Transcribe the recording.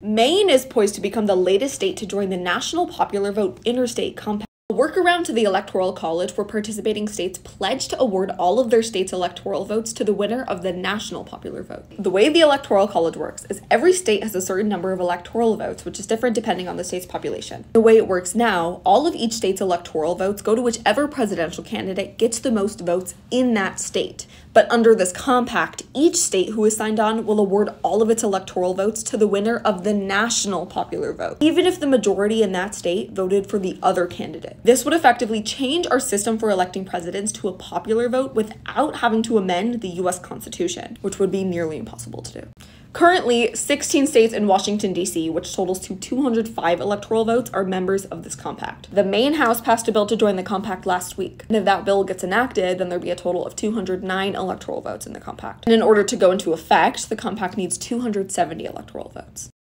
Maine is poised to become the latest state to join the National Popular Vote Interstate Compact. A workaround to the Electoral College where participating states pledge to award all of their state's electoral votes to the winner of the national popular vote. The way the Electoral College works is every state has a certain number of electoral votes, which is different depending on the state's population. The way it works now, all of each state's electoral votes go to whichever presidential candidate gets the most votes in that state. But under this compact, each state who is signed on will award all of its electoral votes to the winner of the national popular vote, even if the majority in that state voted for the other candidate. This would effectively change our system for electing presidents to a popular vote without having to amend the US Constitution, which would be nearly impossible to do. Currently, 16 states and Washington, D.C., which totals to 205 electoral votes, are members of this compact. The Maine House passed a bill to join the compact last week. And if that bill gets enacted, then there'd be a total of 209 electoral votes in the compact. And in order to go into effect, the compact needs 270 electoral votes.